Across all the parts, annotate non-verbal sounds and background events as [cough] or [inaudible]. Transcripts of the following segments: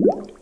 实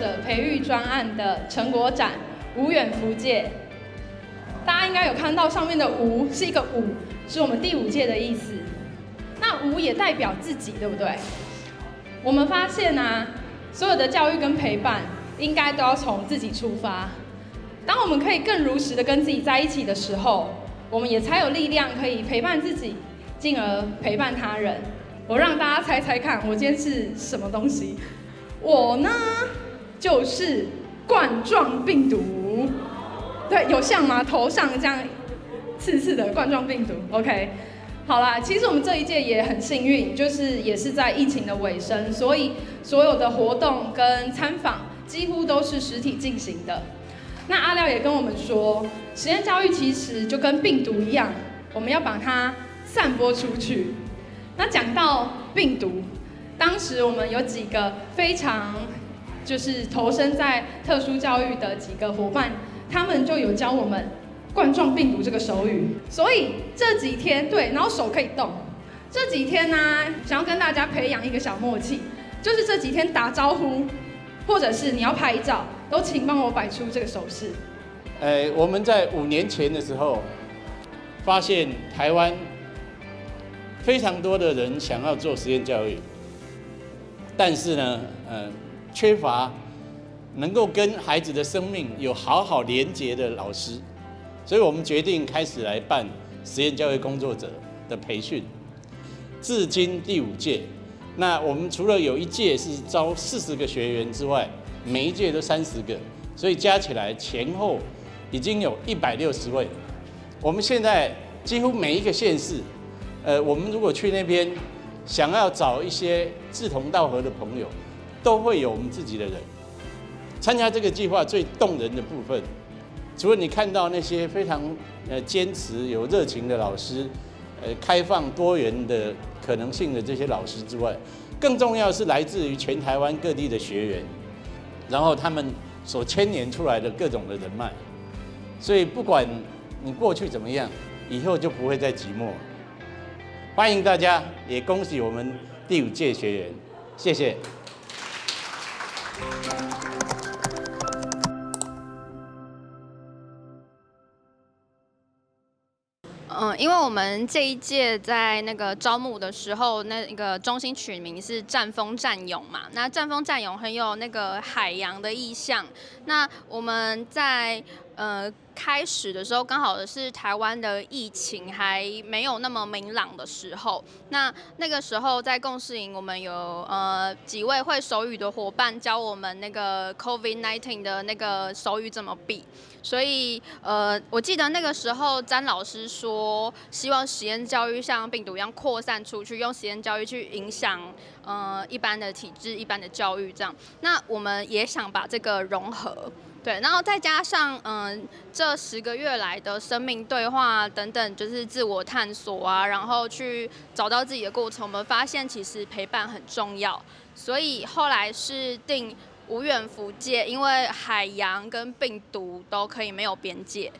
者培育专案的成果展“无远福届”，大家应该有看到上面的“无”是一个“五”，是我们第五届的意思。那“无”也代表自己，对不对？我们发现啊，所有的教育跟陪伴，应该都要从自己出发。当我们可以更如实的跟自己在一起的时候，我们也才有力量可以陪伴自己，进而陪伴他人。我让大家猜猜看，我今天是什么东西？我呢，就是冠状病毒。对，有像吗？头上这样刺刺的冠状病毒。OK，好啦，其实我们这一届也很幸运，就是也是在疫情的尾声，所以所有的活动跟参访几乎都是实体进行的。那阿廖也跟我们说，实验教育其实就跟病毒一样，我们要把它散播出去。那讲到病毒，当时我们有几个非常就是投身在特殊教育的几个伙伴，他们就有教我们冠状病毒这个手语。所以这几天对，然后手可以动。这几天呢，想要跟大家培养一个小默契，就是这几天打招呼，或者是你要拍照，都请帮我摆出这个手势。呃，我们在五年前的时候，发现台湾非常多的人想要做实验教育，但是呢，呃，缺乏能够跟孩子的生命有好好连结的老师，所以我们决定开始来办实验教育工作者的培训，至今第五届。那我们除了有一届是招四十个学员之外，每一届都三十个，所以加起来前后已经有一百六十位。我们现在几乎每一个县市，呃，我们如果去那边想要找一些志同道合的朋友，都会有我们自己的人参加这个计划。最动人的部分，除了你看到那些非常呃坚持、有热情的老师，呃，开放多元的可能性的这些老师之外，更重要是来自于全台湾各地的学员，然后他们所牵连出来的各种的人脉。所以不管你过去怎么样，以后就不会再寂寞。欢迎大家，也恭喜我们第五届学员，谢谢。嗯，因为我们这一届在那个招募的时候，那个中心取名是“战风战勇”嘛，那“战风战勇”很有那个海洋的意象。那我们在呃开始的时候，刚好是台湾的疫情还没有那么明朗的时候。那那个时候在共事营，我们有呃几位会手语的伙伴教我们那个 COVID-19 的那个手语怎么比。所以呃，我记得那个时候詹老师说，希望实验教育像病毒一样扩散出去，用实验教育去影响呃一般的体制、一般的教育这样。那我们也想把这个融合。对，然后再加上嗯，这十个月来的生命对话等等，就是自我探索啊，然后去找到自己的过程，我们发现其实陪伴很重要，所以后来是定无远弗届，因为海洋跟病毒都可以没有边界，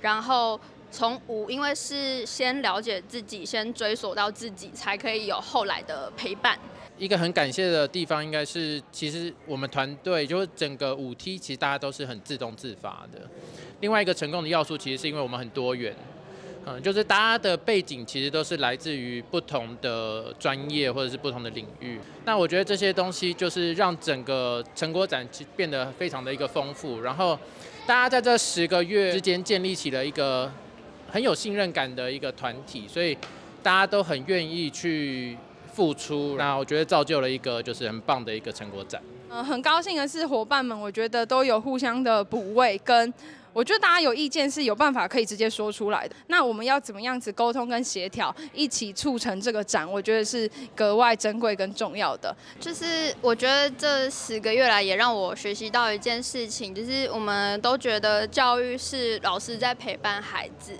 然后从无，因为是先了解自己，先追索到自己，才可以有后来的陪伴。一个很感谢的地方，应该是其实我们团队就是整个五 T，其实大家都是很自动自发的。另外一个成功的要素，其实是因为我们很多元，嗯，就是大家的背景其实都是来自于不同的专业或者是不同的领域。那我觉得这些东西就是让整个成果展变得非常的一个丰富。然后大家在这十个月之间建立起了一个很有信任感的一个团体，所以大家都很愿意去付出。那我觉得造就了一个就是很棒的一个成果展。嗯，很高兴的是伙伴们，我觉得都有互相的补位跟。我觉得大家有意见是有办法可以直接说出来的。那我们要怎么样子沟通跟协调，一起促成这个展？我觉得是格外珍贵跟重要的。就是我觉得这十个月来也让我学习到一件事情，就是我们都觉得教育是老师在陪伴孩子，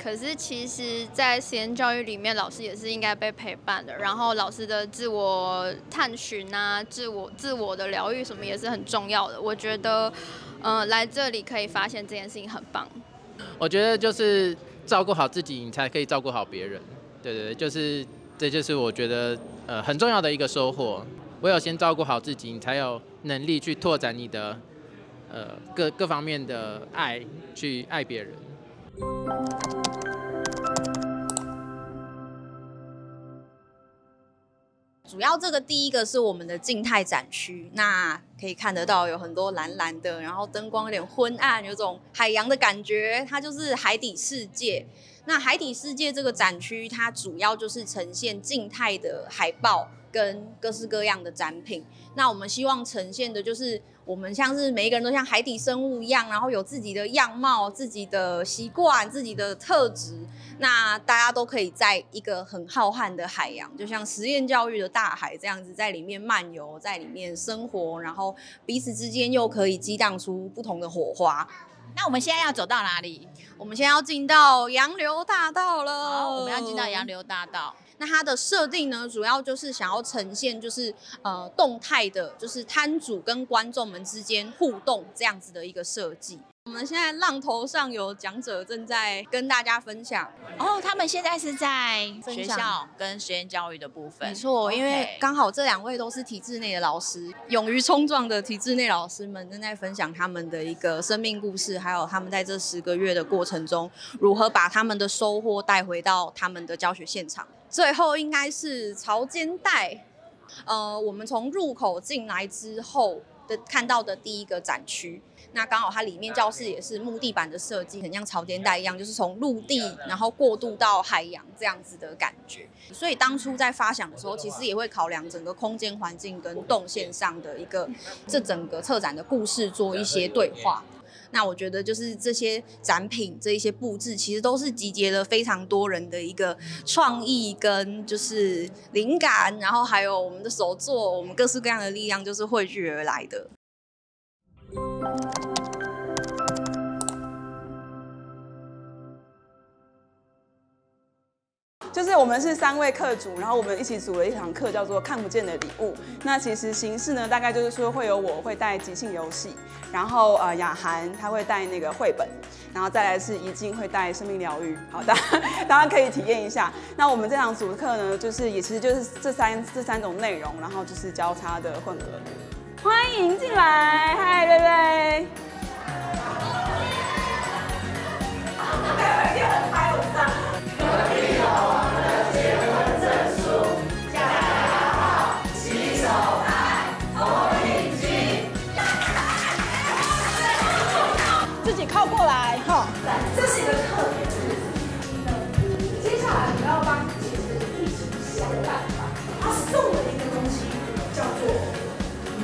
可是其实，在实验教育里面，老师也是应该被陪伴的。然后老师的自我探寻啊，自我自我的疗愈什么也是很重要的。我觉得。嗯，来这里可以发现这件事情很棒。我觉得就是照顾好自己，你才可以照顾好别人。对对对，就是这就是我觉得呃很重要的一个收获。唯有先照顾好自己，你才有能力去拓展你的呃各各方面的爱，去爱别人。主要这个第一个是我们的静态展区，那可以看得到有很多蓝蓝的，然后灯光有点昏暗，有种海洋的感觉，它就是海底世界。那海底世界这个展区，它主要就是呈现静态的海报跟各式各样的展品。那我们希望呈现的就是。我们像是每一个人都像海底生物一样，然后有自己的样貌、自己的习惯、自己的特质。那大家都可以在一个很浩瀚的海洋，就像实验教育的大海这样子，在里面漫游，在里面生活，然后彼此之间又可以激荡出不同的火花。那我们现在要走到哪里？我们现在要进到洋流大道了。我们要进到洋流大道。那它的设定呢，主要就是想要呈现，就是呃动态的，就是摊主跟观众们之间互动这样子的一个设计。我们现在浪头上有讲者正在跟大家分享哦，他们现在是在学校跟实验教育的部分。没错，因为刚好这两位都是体制内的老师，勇于冲撞的体制内老师们正在分享他们的一个生命故事，还有他们在这十个月的过程中如何把他们的收获带回到他们的教学现场。最后应该是潮间带，呃，我们从入口进来之后的看到的第一个展区。那刚好它里面教室也是木地板的设计，很像潮间带一样，就是从陆地然后过渡到海洋这样子的感觉。所以当初在发想的时候，其实也会考量整个空间环境跟动线上的一个这整个策展的故事做一些对话。那我觉得就是这些展品这一些布置，其实都是集结了非常多人的一个创意跟就是灵感，然后还有我们的手作，我们各式各样的力量就是汇聚而来的。就是我们是三位课主，然后我们一起组了一堂课，叫做《看不见的礼物》。那其实形式呢，大概就是说会有我会带即兴游戏，然后呃雅涵他会带那个绘本，然后再来是怡静会带生命疗愈。好的，大家可以体验一下。[laughs] 那我们这堂组课呢，就是也其实就是这三这三种内容，然后就是交叉的混合。欢迎进来，嗨，贝贝。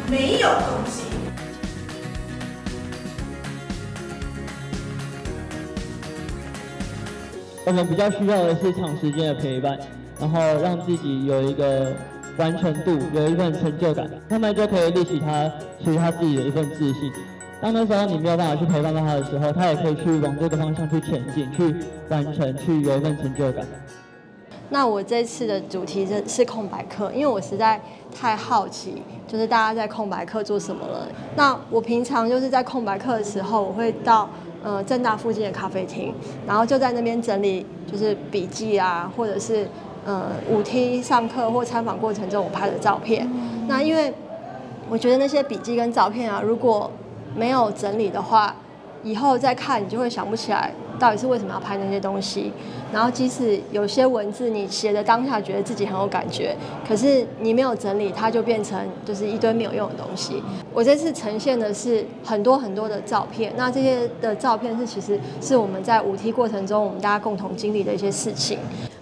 没有东西。我们比较需要的是长时间的陪伴，然后让自己有一个完成度，有一份成就感，慢慢就可以立起他属于他自己的一份自信。当那时候你没有办法去陪伴到他的时候，他也可以去往这个方向去前进，去完成，去有一份成就感。那我这次的主题是是空白课，因为我实在太好奇，就是大家在空白课做什么了。那我平常就是在空白课的时候，我会到呃正大附近的咖啡厅，然后就在那边整理就是笔记啊，或者是呃五 T 上课或参访过程中我拍的照片。那因为我觉得那些笔记跟照片啊，如果没有整理的话，以后再看你就会想不起来到底是为什么要拍那些东西。然后即使有些文字你写的当下觉得自己很有感觉，可是你没有整理，它就变成就是一堆没有用的东西。[laughs] 我这次呈现的是很多很多的照片，那这些的照片是其实是我们在舞梯过程中我们大家共同经历的一些事情。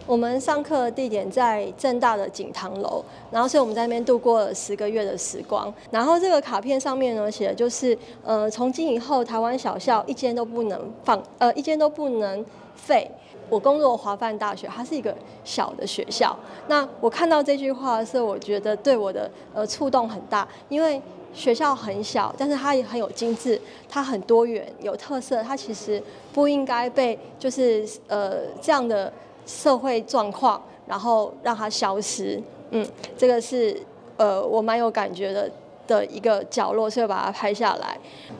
我们上课的地点在正大的景堂楼，然后所以我们在那边度过了十个月的时光。然后这个卡片上面呢写的就是，呃，从今以后台湾小校一间都不能放，呃，一间都不能废。我工作华范大学，它是一个小的学校。那我看到这句话的时候，我觉得对我的呃触动很大，因为学校很小，但是它也很有精致，它很多元有特色，它其实不应该被就是呃这样的。社会状况，然后让它消失，嗯，这个是呃我蛮有感觉的的一个角落，所以把它拍下来。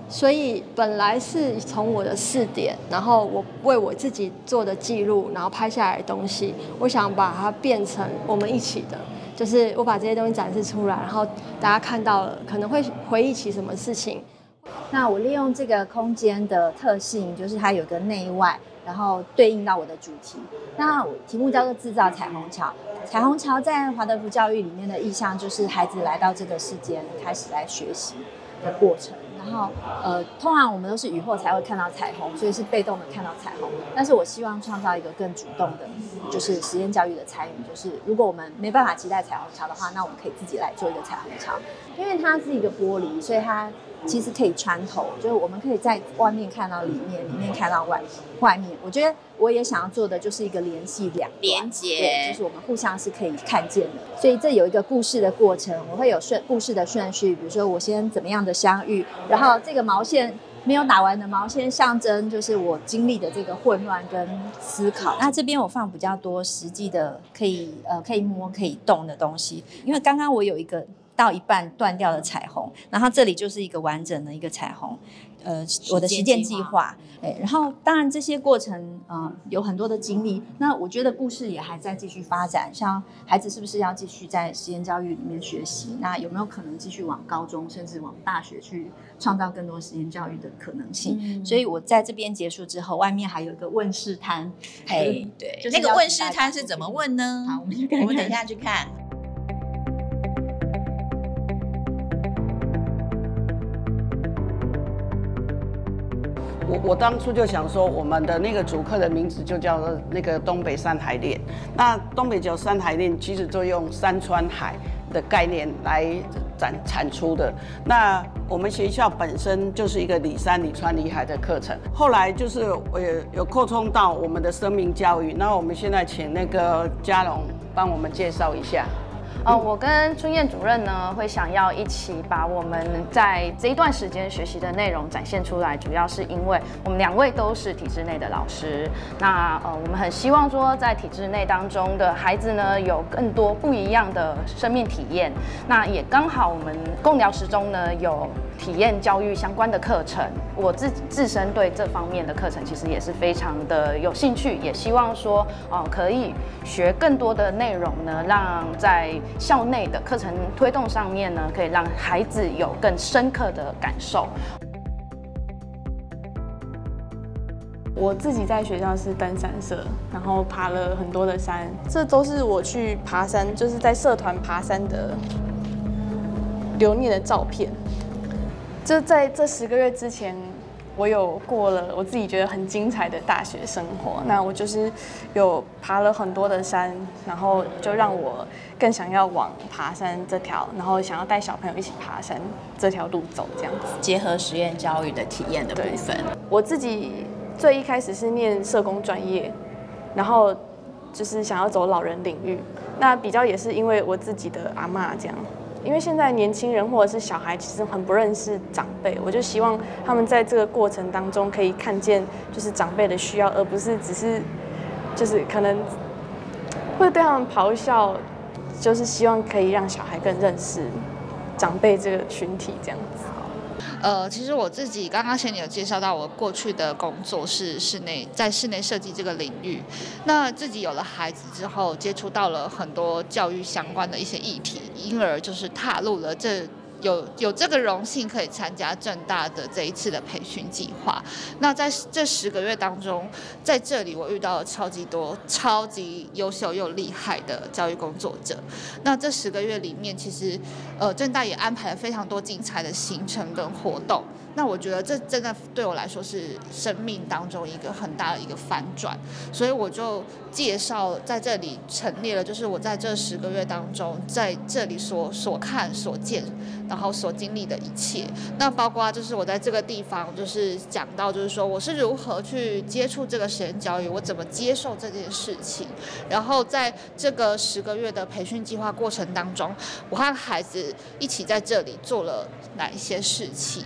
所以本来是从我的试点，然后我为我自己做的记录，然后拍下来的东西，我想把它变成我们一起的，就是我把这些东西展示出来，然后大家看到了，可能会回忆起什么事情。那我利用这个空间的特性，就是它有个内外。然后对应到我的主题，那题目叫做制造彩虹桥。彩虹桥在华德福教育里面的意象，就是孩子来到这个世间，开始来学习的过程。然后，呃，通常我们都是雨后才会看到彩虹，所以是被动的看到彩虹。但是我希望创造一个更主动的，就是实验教育的参与。就是如果我们没办法期待彩虹桥的话，那我们可以自己来做一个彩虹桥，因为它是一个玻璃，所以它。其实可以穿透，就是我们可以在外面看到里面，里面看到外外面。我觉得我也想要做的就是一个联系两连接，就是我们互相是可以看见的。所以这有一个故事的过程，我会有顺故事的顺序，比如说我先怎么样的相遇，然后这个毛线没有打完的毛线象征就是我经历的这个混乱跟思考。那这边我放比较多实际的可以呃可以摸可以动的东西，因为刚刚我有一个。到一半断掉的彩虹，然后这里就是一个完整的一个彩虹，呃，我的实践计划，哎，然后当然这些过程，嗯，有很多的经历。那我觉得故事也还在继续发展，像孩子是不是要继续在实验教育里面学习？那有没有可能继续往高中甚至往大学去创造更多实验教育的可能性？所以我在这边结束之后，外面还有一个问世摊，嘿，对，那个问世摊是怎么问呢？好，我们我们等一下去看。我当初就想说，我们的那个主课的名字就叫做那个东北三台链。那东北角三台链其实就用山川海的概念来展产出的。那我们学校本身就是一个里山里川里海的课程，后来就是我也有扩充到我们的生命教育。那我们现在请那个嘉龙帮我们介绍一下。呃，我跟春燕主任呢，会想要一起把我们在这一段时间学习的内容展现出来，主要是因为我们两位都是体制内的老师，那呃，我们很希望说在体制内当中的孩子呢，有更多不一样的生命体验，那也刚好我们共聊时中呢有。体验教育相关的课程，我自自身对这方面的课程其实也是非常的有兴趣，也希望说，哦，可以学更多的内容呢，让在校内的课程推动上面呢，可以让孩子有更深刻的感受。我自己在学校是登山社，然后爬了很多的山，这都是我去爬山，就是在社团爬山的留念的照片。就在这十个月之前，我有过了我自己觉得很精彩的大学生活。那我就是有爬了很多的山，然后就让我更想要往爬山这条，然后想要带小朋友一起爬山这条路走，这样子结合实验教育的体验的部分。我自己最一开始是念社工专业，然后就是想要走老人领域。那比较也是因为我自己的阿妈这样。因为现在年轻人或者是小孩其实很不认识长辈，我就希望他们在这个过程当中可以看见就是长辈的需要，而不是只是就是可能会对他们咆哮，就是希望可以让小孩更认识长辈这个群体这样子。呃，其实我自己刚刚前面有介绍到，我过去的工作是室内，在室内设计这个领域。那自己有了孩子之后，接触到了很多教育相关的一些议题，因而就是踏入了这。有有这个荣幸可以参加正大的这一次的培训计划。那在这十个月当中，在这里我遇到了超级多、超级优秀又厉害的教育工作者。那这十个月里面，其实呃正大也安排了非常多精彩的行程跟活动。那我觉得这真的对我来说是生命当中一个很大的一个反转，所以我就介绍在这里陈列了，就是我在这十个月当中在这里所所看所见，然后所经历的一切。那包括就是我在这个地方就是讲到，就是说我是如何去接触这个实验教育，我怎么接受这件事情，然后在这个十个月的培训计划过程当中，我和孩子一起在这里做了哪一些事情。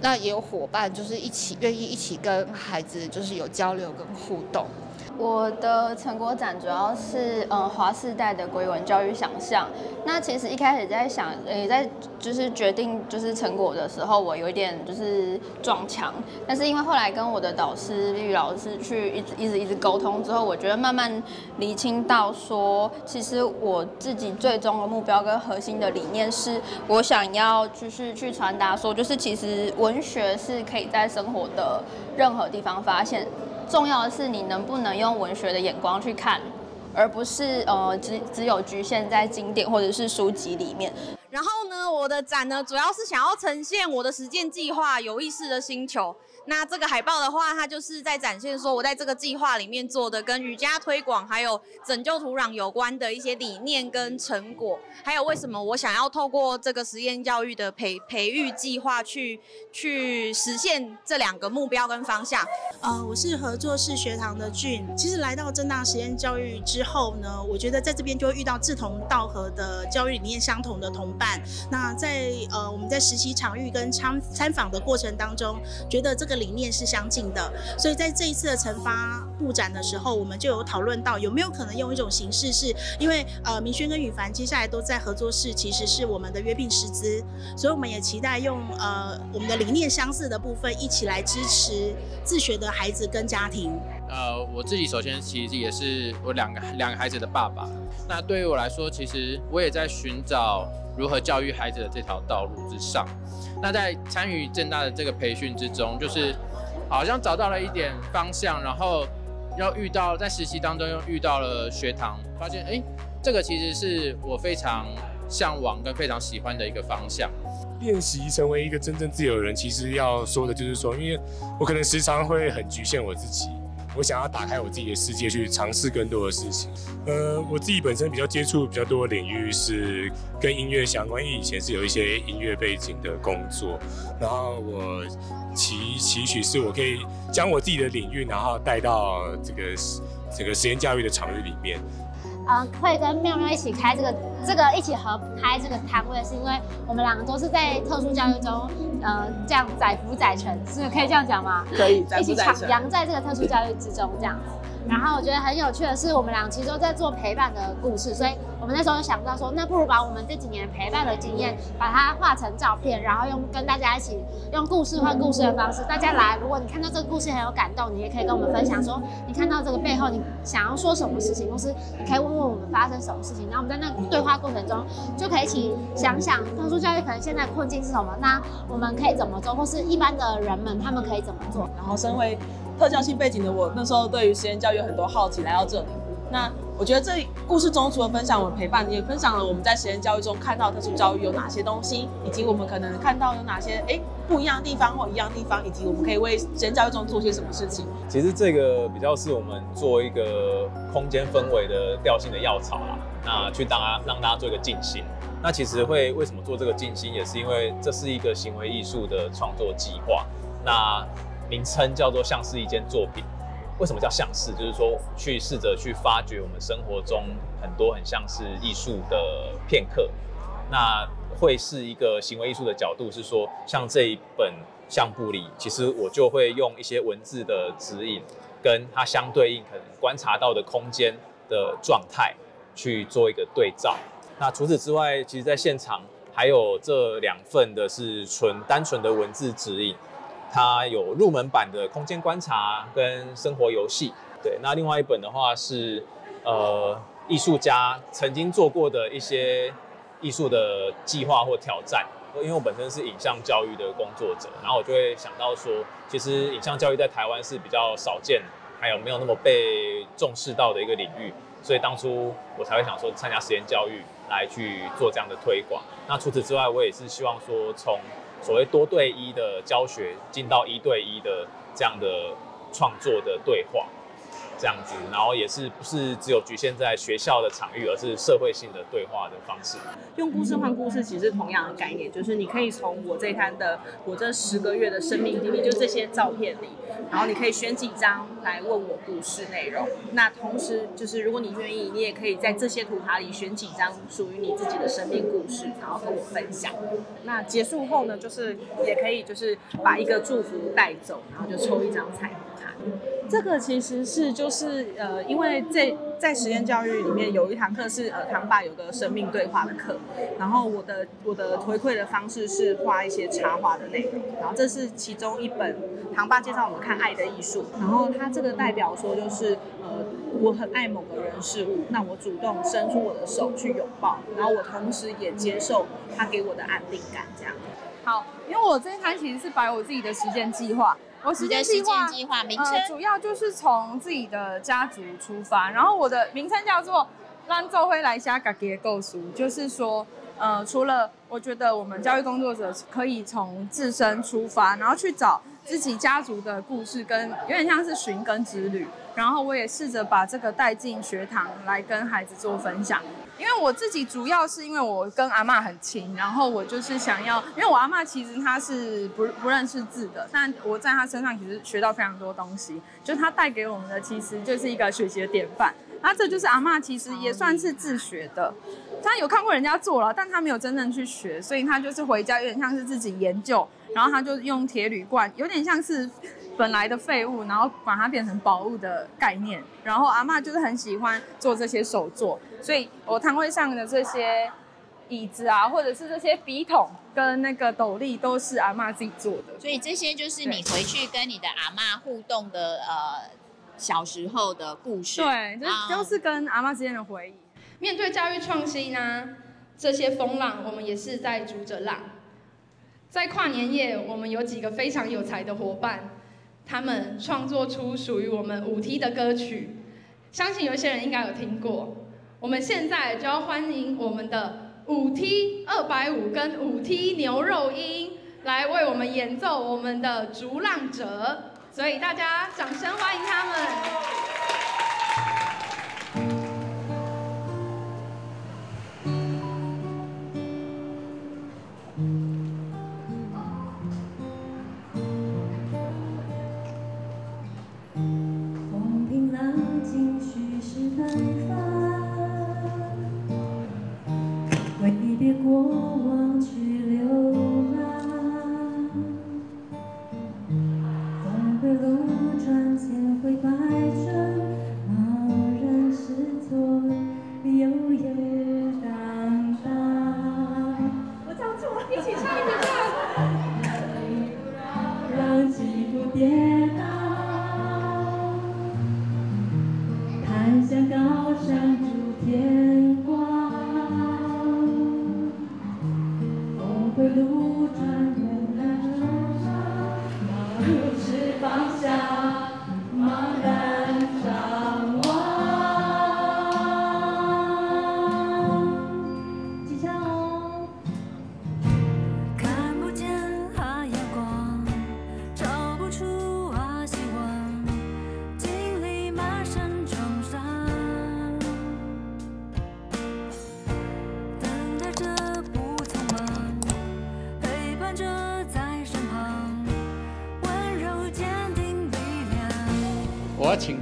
那也有伙伴，就是一起愿意一起跟孩子，就是有交流跟互动。我的成果展主要是嗯华世代的归文教育想象。那其实一开始在想，也在就是决定就是成果的时候，我有一点就是撞墙。但是因为后来跟我的导师丽玉老师去一直一直一直沟通之后，我觉得慢慢厘清到说，其实我自己最终的目标跟核心的理念是我想要就是去传达说，就是其实文学是可以在生活的任何地方发现。重要的是你能不能用文学的眼光去看，而不是呃只只有局限在经典或者是书籍里面。然后呢，我的展呢主要是想要呈现我的实践计划——有意识的星球。那这个海报的话，它就是在展现说我在这个计划里面做的跟瑜伽推广还有拯救土壤有关的一些理念跟成果，还有为什么我想要透过这个实验教育的培培育计划去去实现这两个目标跟方向。呃，我是合作式学堂的俊。其实来到正大实验教育之后呢，我觉得在这边就会遇到志同道合的教育理念相同的同伴。那在呃我们在实习场域跟参参访的过程当中，觉得这个。理念是相近的，所以在这一次的惩发布展的时候，我们就有讨论到有没有可能用一种形式，是因为呃明轩跟羽凡接下来都在合作室，其实是我们的约聘师资，所以我们也期待用呃我们的理念相似的部分一起来支持自学的孩子跟家庭。呃，我自己首先其实也是我两个两个孩子的爸爸，那对于我来说，其实我也在寻找如何教育孩子的这条道路之上。那在参与正大的这个培训之中，就是好像找到了一点方向，然后要遇到在实习当中又遇到了学堂，发现哎，这个其实是我非常向往跟非常喜欢的一个方向。练习成为一个真正自由的人，其实要说的就是说，因为我可能时常会很局限我自己。我想要打开我自己的世界，去尝试更多的事情。呃，我自己本身比较接触比较多的领域是跟音乐相关，因为以前是有一些音乐背景的工作。然后我期期许是我可以将我自己的领域，然后带到这个这个实验教育的场域里面。呃，会跟妙妙一起开这个这个一起合开这个摊位，是因为我们两个都是在特殊教育中，呃，这样载福载沉，是可以这样讲吗？可以，一起徜徉在这个特殊教育之中，这样子。然后我觉得很有趣的是，我们俩其实都在做陪伴的故事，所以我们那时候就想到说，那不如把我们这几年陪伴的经验，把它画成照片，然后用跟大家一起用故事换故事的方式，大家来，如果你看到这个故事很有感动，你也可以跟我们分享说，你看到这个背后你想要说什么事情，或是你可以问问我们发生什么事情，然后我们在那对话过程中就可以一起想想特殊教育可能现在困境是什么，那我们可以怎么做，或是一般的人们他们可以怎么做，然后身为。特教性背景的我，那时候对于实验教育有很多好奇，来到这里。那我觉得这故事中除了分享我们陪伴，也分享了我们在实验教育中看到特殊教育有哪些东西，以及我们可能看到有哪些哎不一样的地方或一样地方，以及我们可以为实验教育中做些什么事情。其实这个比较是我们做一个空间氛围的调性的药草啦，那去当让大家做一个静心。那其实会为什么做这个静心，也是因为这是一个行为艺术的创作计划。那名称叫做像是一件作品，为什么叫像是？就是说去试着去发掘我们生活中很多很像是艺术的片刻。那会是一个行为艺术的角度，是说像这一本相簿里，其实我就会用一些文字的指引，跟它相对应可能观察到的空间的状态去做一个对照。那除此之外，其实在现场还有这两份的是纯单纯的文字指引。它有入门版的空间观察跟生活游戏，对。那另外一本的话是，呃，艺术家曾经做过的一些艺术的计划或挑战，因为我本身是影像教育的工作者，然后我就会想到说，其实影像教育在台湾是比较少见，还有没有那么被重视到的一个领域，所以当初我才会想说参加实验教育来去做这样的推广。那除此之外，我也是希望说从所谓多对一的教学进到一对一的这样的创作的对话。这样子，然后也是不是只有局限在学校的场域，而是社会性的对话的方式。用故事换故事，其实同样的概念，就是你可以从我这摊的我这十个月的生命经历，就这些照片里，然后你可以选几张来问我故事内容。那同时，就是如果你愿意，你也可以在这些图卡里选几张属于你自己的生命故事，然后跟我分享。那结束后呢，就是也可以就是把一个祝福带走，然后就抽一张彩虹。这个其实是就是呃，因为在在实验教育里面有一堂课是呃唐爸有个生命对话的课，然后我的我的回馈的方式是画一些插画的内容，然后这是其中一本唐爸介绍我们看爱的艺术，然后他这个代表说就是呃我很爱某个人事物，那我主动伸出我的手去拥抱，然后我同时也接受他给我的安定感，这样。好，因为我这一摊其实是摆我自己的实践计划。我时间计划，计划名称主要就是从自己的家族出发，然后我的名称叫做“让奏辉来下嘎给构书”，就是说，呃，除了我觉得我们教育工作者可以从自身出发，然后去找自己家族的故事，跟有点像是寻根之旅，然后我也试着把这个带进学堂来跟孩子做分享。因为我自己主要是因为我跟阿妈很亲，然后我就是想要，因为我阿妈其实她是不不认识字的，但我在她身上其实学到非常多东西，就她带给我们的其实就是一个学习的典范。那这就是阿妈其实也算是自学的，她有看过人家做了，但她没有真正去学，所以她就是回家有点像是自己研究，然后她就用铁铝罐，有点像是。本来的废物，然后把它变成宝物的概念。然后阿妈就是很喜欢做这些手作，所以我摊位上的这些椅子啊，或者是这些笔筒跟那个斗笠，都是阿妈自己做的。所以这些就是你回去跟你的阿妈互动的呃小时候的故事。对，这都是跟阿妈之间的回忆。面对教育创新呢，这些风浪，我们也是在逐着浪。在跨年夜，我们有几个非常有才的伙伴。他们创作出属于我们五 T 的歌曲，相信有些人应该有听过。我们现在就要欢迎我们的五 T 二百五跟五 T 牛肉音来为我们演奏我们的《逐浪者》，所以大家掌声欢迎他们。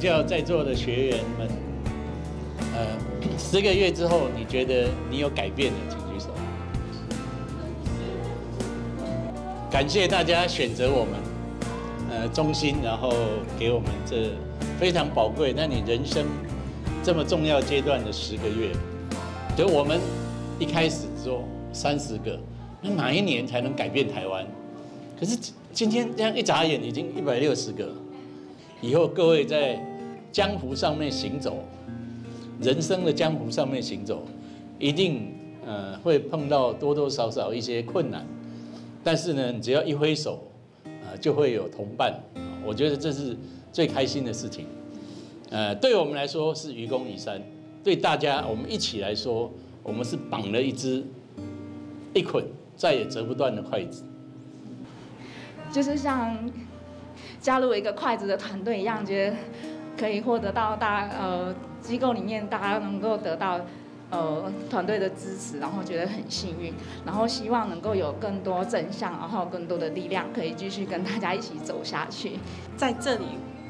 教在座的学员们，呃，十个月之后，你觉得你有改变的，请举手。感谢大家选择我们，呃，中心，然后给我们这非常宝贵，那你人生这么重要阶段的十个月，就我们一开始做三十个，那哪一年才能改变台湾？可是今天这样一眨眼，已经一百六十个。以后各位在江湖上面行走，人生的江湖上面行走，一定呃会碰到多多少少一些困难，但是呢，只要一挥手，呃，就会有同伴。我觉得这是最开心的事情。呃，对我们来说是愚公移山，对大家我们一起来说，我们是绑了一只一捆再也折不断的筷子。就是像加入一个筷子的团队一样，觉得可以获得到大呃机构里面大家能够得到呃团队的支持，然后觉得很幸运，然后希望能够有更多正向，然后更多的力量可以继续跟大家一起走下去。在这里。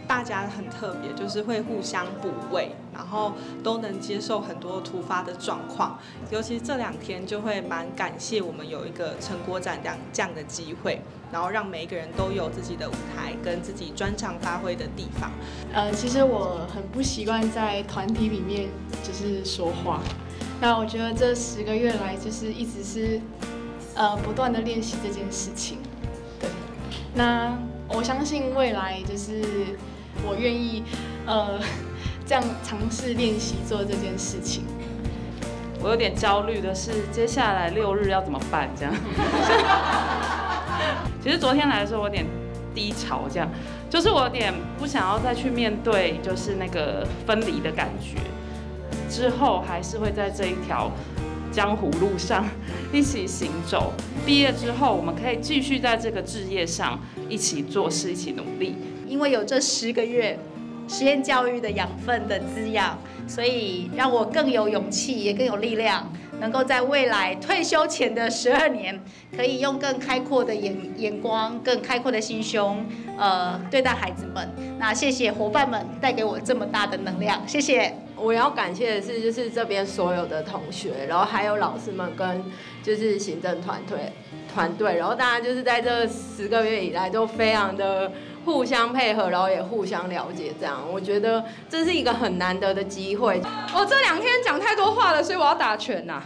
大家很特别，就是会互相补位，然后都能接受很多突发的状况。尤其这两天就会蛮感谢我们有一个成果展这样这样的机会，然后让每一个人都有自己的舞台跟自己专长发挥的地方。呃，其实我很不习惯在团体里面就是说话，那我觉得这十个月来就是一直是呃不断的练习这件事情。对，那我相信未来就是。我愿意，呃，[laughs] 这样尝试练习做这件事情。我有点焦虑的是，接下来六日要怎么办？这样。[laughs] 其实昨天来的时候，我有点低潮，这样，就是我有点不想要再去面对，就是那个分离的感觉。之后还是会在这一条江湖路上 [laughs] 一起行走。毕业之后，我们可以继续在这个置业上一起做事，一起努力。因为有这十个月实验教育的养分的滋养，所以让我更有勇气，也更有力量，能够在未来退休前的十二年，可以用更开阔的眼眼光、更开阔的心胸，呃，对待孩子们。那谢谢伙伴们带给我这么大的能量，谢谢。我要感谢的是，就是这边所有的同学，然后还有老师们跟就是行政团队团队，然后大家就是在这十个月以来都非常的。互相配合，然后也互相了解，这样我觉得这是一个很难得的机会。我这两天讲太多话了，所以我要打拳呐。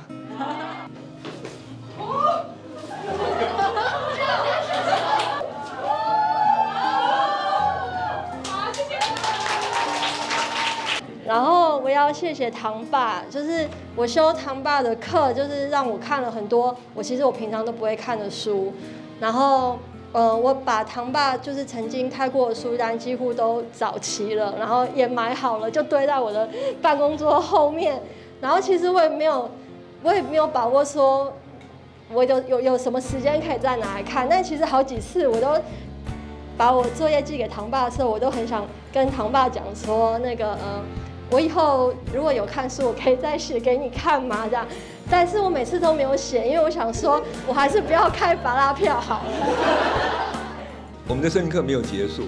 然后我要谢谢唐爸，就是我修唐爸的课，就是让我看了很多我其实我平常都不会看的书，然后。呃，我把唐爸就是曾经开过的书单几乎都找齐了，然后也买好了，就堆在我的办公桌后面。然后其实我也没有，我也没有把握说，我有有有什么时间可以再拿来看。但其实好几次我都把我作业寄给唐爸的时候，我都很想跟唐爸讲说，那个呃，我以后如果有看书，我可以再写给你看嘛？这样。但是我每次都没有写，因为我想说，我还是不要开巴拉票好了。我们的生命课没有结束，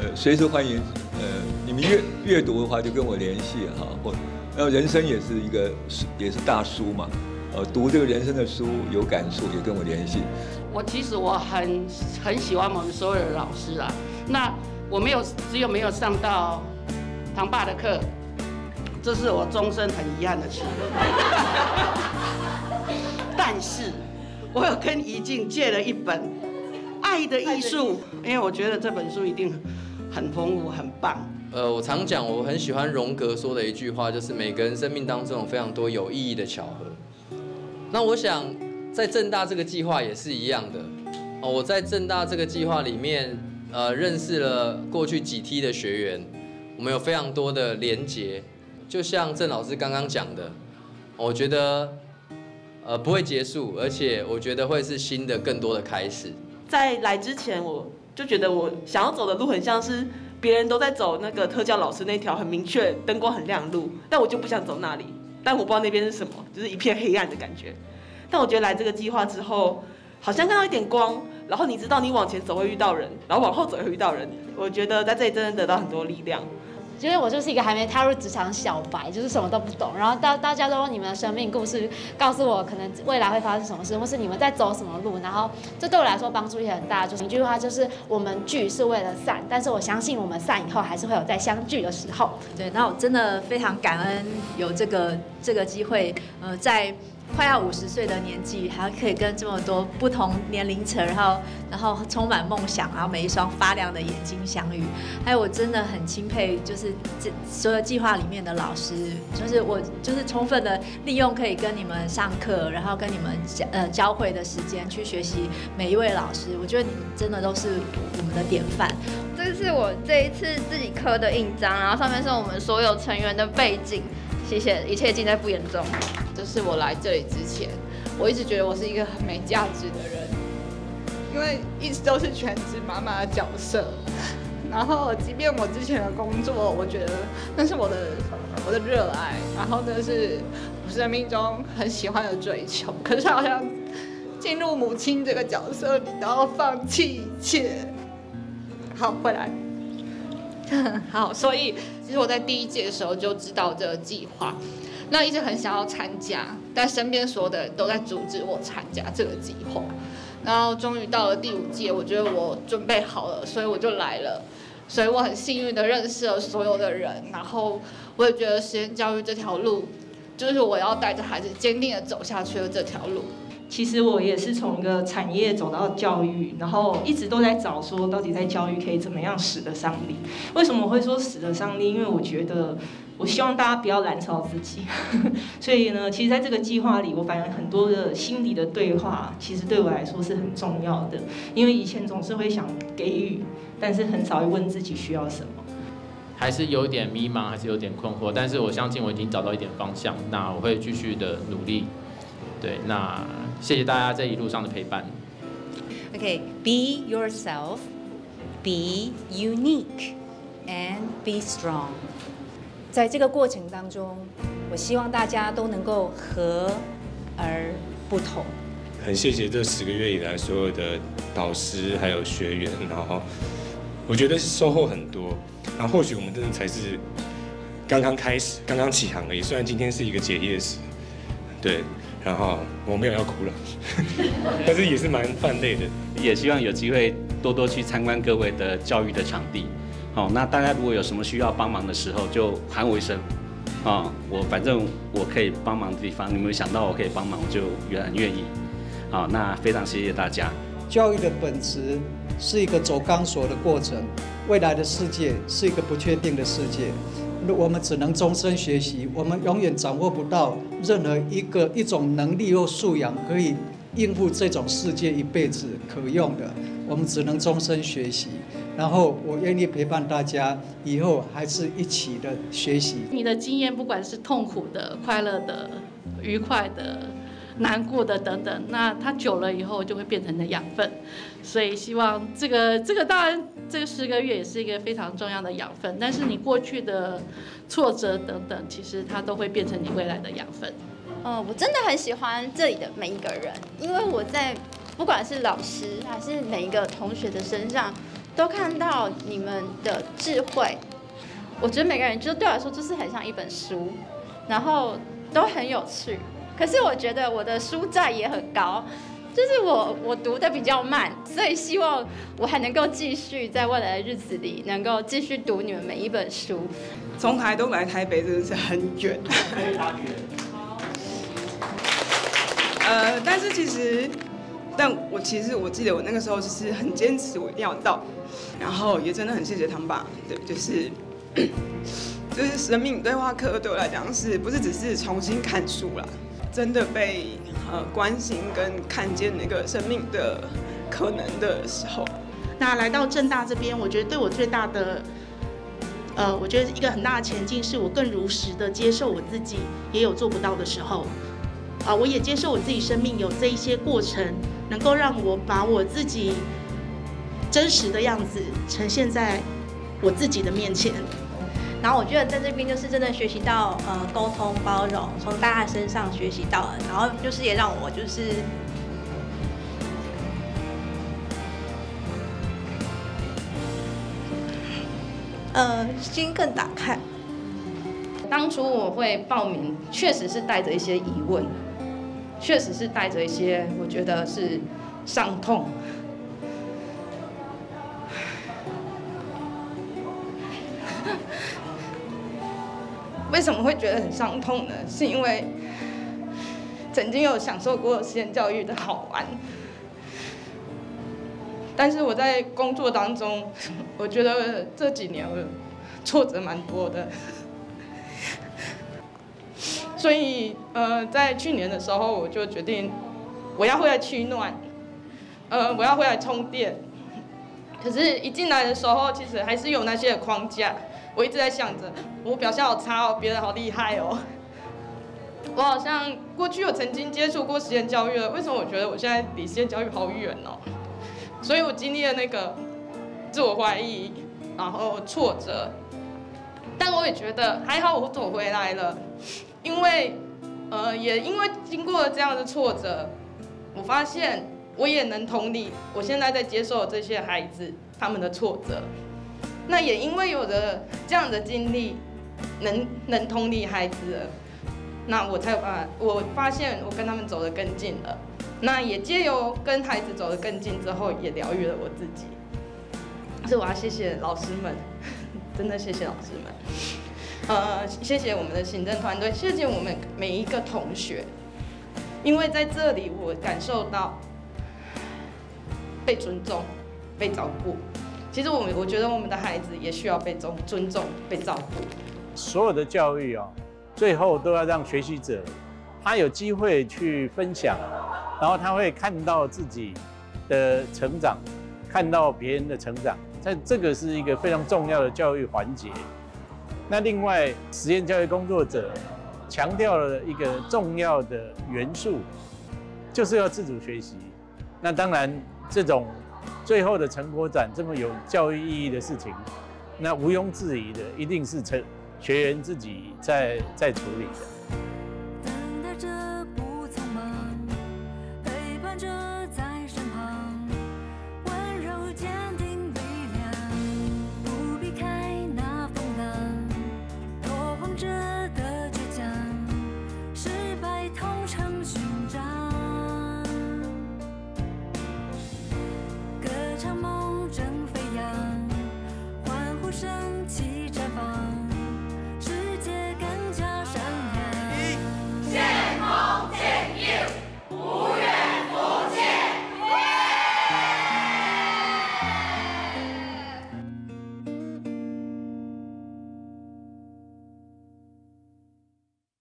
呃，随时欢迎，呃，你们阅阅读的话就跟我联系哈，或，然后人生也是一个，也是大书嘛，呃，读这个人生的书有感触也跟我联系。我其实我很很喜欢我们所有的老师啊，那我没有只有没有上到唐爸的课。这是我终身很遗憾的事，但是我有跟怡静借了一本《爱的艺术》，因为我觉得这本书一定很丰富、很棒。呃，我常讲，我很喜欢荣格说的一句话，就是每个人生命当中有非常多有意义的巧合。那我想，在正大这个计划也是一样的。哦，我在正大这个计划里面，呃，认识了过去几梯的学员，我们有非常多的连结。就像郑老师刚刚讲的，我觉得，呃，不会结束，而且我觉得会是新的、更多的开始。在来之前，我就觉得我想要走的路很像是别人都在走那个特教老师那条很明确、灯光很亮的路，但我就不想走那里。但我不知道那边是什么，就是一片黑暗的感觉。但我觉得来这个计划之后，好像看到一点光，然后你知道你往前走会遇到人，然后往后走会遇到人。我觉得在这里真的得到很多力量。因为我就是一个还没踏入职场小白，就是什么都不懂。然后大大家都用你们的生命故事告诉我，可能未来会发生什么事，或是你们在走什么路。然后这对我来说帮助也很大。就是一句话，就是我们聚是为了散，但是我相信我们散以后还是会有再相聚的时候。对，那我真的非常感恩有这个这个机会，呃，在快要五十岁的年纪，还可以跟这么多不同年龄层，然后然后充满梦想，然后每一双发亮的眼睛相遇。还有我真的很钦佩，就是这所有计划里面的老师，就是我就是充分的利用可以跟你们上课，然后跟你们教呃教会的时间去学习每一位老师。我觉得你们真的都是我们的典范。这是我这一次自己刻的印章，然后上面是我们所有成员的背景。谢谢，一切尽在不言中。这是我来这里之前，我一直觉得我是一个很没价值的人，因为一直都是全职妈妈的角色。然后，即便我之前的工作，我觉得那是我的我的热爱，然后那是我生命中很喜欢的追求。可是，好像进入母亲这个角色，你都要放弃一切。好，回来。[laughs] 好，所以其实我在第一届的时候就知道这个计划，那一直很想要参加，但身边所有的人都在阻止我参加这个计划。然后终于到了第五届，我觉得我准备好了，所以我就来了。所以我很幸运的认识了所有的人，然后我也觉得实验教育这条路，就是我要带着孩子坚定的走下去的这条路。其实我也是从一个产业走到教育，然后一直都在找说到底在教育可以怎么样使得上力。为什么会说使得上力？因为我觉得我希望大家不要燃烧自己。[laughs] 所以呢，其实在这个计划里，我反正很多的心理的对话，其实对我来说是很重要的。因为以前总是会想给予，但是很少会问自己需要什么。还是有点迷茫，还是有点困惑。但是我相信我已经找到一点方向，那我会继续的努力。对，那谢谢大家这一路上的陪伴。Okay, be yourself, be unique, and be strong. 在这个过程当中，我希望大家都能够和而不同。很谢谢这十个月以来所有的导师还有学员，然后我觉得收获很多。然后或许我们真的才是刚刚开始，刚刚起航而已。虽然今天是一个结业式，对。然后我没有要哭了，[laughs] 但是也是蛮泛泪的。也希望有机会多多去参观各位的教育的场地。好，那大家如果有什么需要帮忙的时候，就喊我一声。啊，我反正我可以帮忙的地方，你们想到我可以帮忙，我就也很愿意。好，那非常谢谢大家。教育的本质是一个走钢索的过程，未来的世界是一个不确定的世界。我们只能终身学习，我们永远掌握不到任何一个一种能力或素养可以应付这种世界一辈子可用的。我们只能终身学习，然后我愿意陪伴大家，以后还是一起的学习。你的经验，不管是痛苦的、快乐的、愉快的。难过的等等，那它久了以后就会变成你的养分，所以希望这个这个当然这个十个月也是一个非常重要的养分，但是你过去的挫折等等，其实它都会变成你未来的养分。嗯，我真的很喜欢这里的每一个人，因为我在不管是老师还是每一个同学的身上，都看到你们的智慧。我觉得每个人就对我来说就是很像一本书，然后都很有趣。可是我觉得我的书债也很高，就是我我读的比较慢，所以希望我还能够继续在未来的日子里能够继续读你们每一本书。从台东来台北真的是很远，[laughs] 呃，但是其实，但我其实我记得我那个时候就是很坚持，我一定要到，然后也真的很谢谢汤爸，对，就是。[coughs] 就是生命对话课对我来讲，是不是只是重新看书啦？真的被呃关心跟看见那个生命的可能的时候，那来到正大这边，我觉得对我最大的，呃，我觉得一个很大的前进，是我更如实的接受我自己也有做不到的时候，啊，我也接受我自己生命有这一些过程，能够让我把我自己真实的样子呈现在我自己的面前。然后我觉得在这边就是真的学习到呃沟通包容，从大家身上学习到，然后就是也让我就是呃心更打开。当初我会报名，确实是带着一些疑问，确实是带着一些我觉得是伤痛。为什么会觉得很伤痛呢？是因为曾经有享受过实验教育的好玩，但是我在工作当中，[laughs] 我觉得这几年我挫折蛮多的，[laughs] 所以呃，在去年的时候我就决定我要回来取暖，呃，我要回来充电。可是，一进来的时候，其实还是有那些框架。我一直在想着，我表现好差哦，别人好厉害哦。[laughs] 我好像过去有曾经接触过实验教育了，为什么我觉得我现在离实验教育好远哦？所以我经历了那个自我怀疑，然后挫折。但我也觉得还好，我走回来了，因为呃，也因为经过了这样的挫折，我发现。我也能同理，我现在在接受这些孩子他们的挫折，那也因为有着这样的经历，能能同理孩子，那我才有办法。我发现我跟他们走得更近了，那也借由跟孩子走得更近之后，也疗愈了我自己。是我要谢谢老师们，[laughs] 真的谢谢老师们，呃，谢谢我们的行政团队，谢谢我们每一个同学，因为在这里我感受到。被尊重、被照顾，其实我们我觉得我们的孩子也需要被尊尊重、被照顾。所有的教育哦，最后都要让学习者他有机会去分享，然后他会看到自己的成长，看到别人的成长，在这个是一个非常重要的教育环节。那另外，实验教育工作者强调了一个重要的元素，就是要自主学习。那当然。这种最后的成果展这么有教育意义的事情，那毋庸置疑的一定是成学员自己在在处理的。